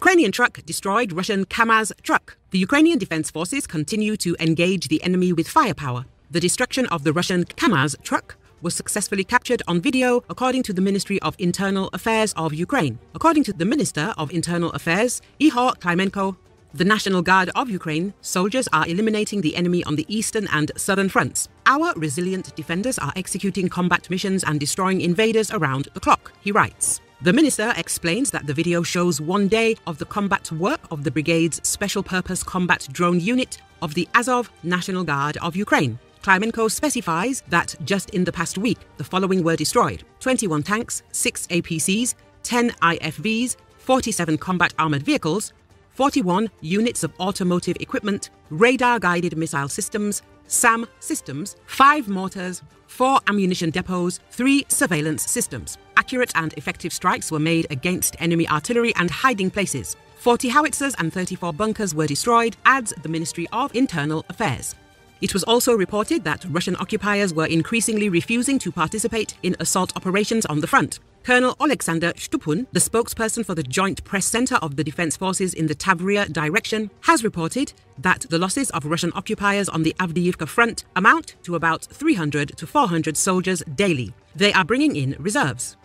Ukrainian truck destroyed Russian KAMAZ truck. The Ukrainian Defense Forces continue to engage the enemy with firepower. The destruction of the Russian KAMAZ truck was successfully captured on video, according to the Ministry of Internal Affairs of Ukraine. According to the Minister of Internal Affairs, Ihor Klymenko, the National Guard of Ukraine, soldiers are eliminating the enemy on the eastern and southern fronts. Our resilient defenders are executing combat missions and destroying invaders around the clock, he writes. The minister explains that the video shows one day of the combat work of the brigade's Special Purpose Combat Drone Unit of the Azov National Guard of Ukraine. Klymenko specifies that just in the past week, the following were destroyed 21 tanks, 6 APCs, 10 IFVs, 47 combat armored vehicles, 41 units of automotive equipment, radar guided missile systems, SAM systems, 5 mortars, 4 ammunition depots, 3 surveillance systems. Accurate and effective strikes were made against enemy artillery and hiding places. 40 howitzers and 34 bunkers were destroyed, adds the Ministry of Internal Affairs. It was also reported that Russian occupiers were increasingly refusing to participate in assault operations on the front. Colonel Alexander Shtupun, the spokesperson for the Joint Press Center of the Defense Forces in the Tavria direction, has reported that the losses of Russian occupiers on the Avdiivka front amount to about 300 to 400 soldiers daily. They are bringing in reserves.